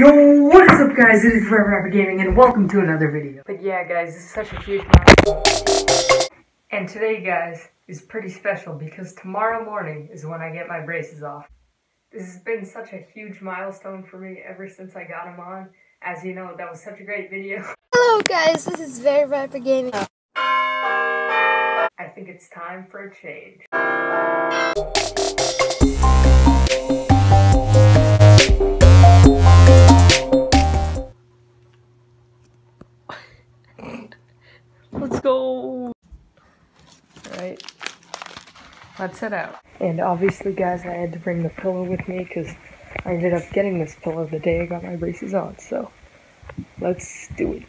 Yo, what is up guys? It is Forever Rapper Gaming and welcome to another video. But yeah guys, this is such a huge milestone. And today guys is pretty special because tomorrow morning is when I get my braces off. This has been such a huge milestone for me ever since I got them on. As you know, that was such a great video. Hello guys, this is Very Viper Gaming. I think it's time for a change. Let's go. Alright. Let's head out. And obviously, guys, I had to bring the pillow with me because I ended up getting this pillow the day I got my braces on. So, let's do it.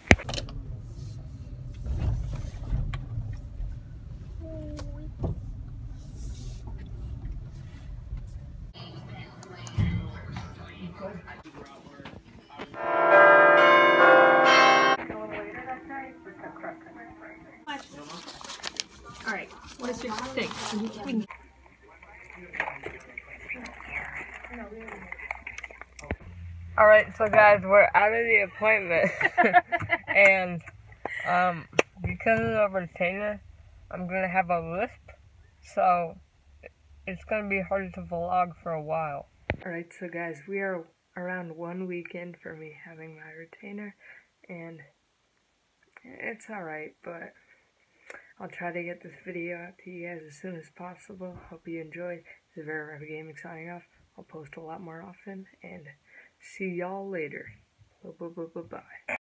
Alright, what is your thing? Alright, so guys, we're out of the appointment. and, um, because of the retainer, I'm gonna have a lisp. So, it's gonna be hard to vlog for a while. Alright, so guys, we are around one weekend for me having my retainer. And, it's alright, but I'll try to get this video out to you guys as soon as possible. Hope you enjoy. This is Very Viper Gaming signing off. I'll post a lot more often, and see y'all later. Bye bye bye bye.